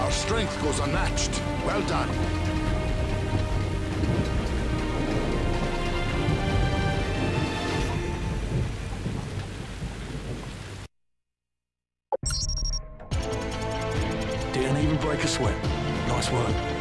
Our strength goes unmatched. Well done. Didn't even break a sweat. Nice work.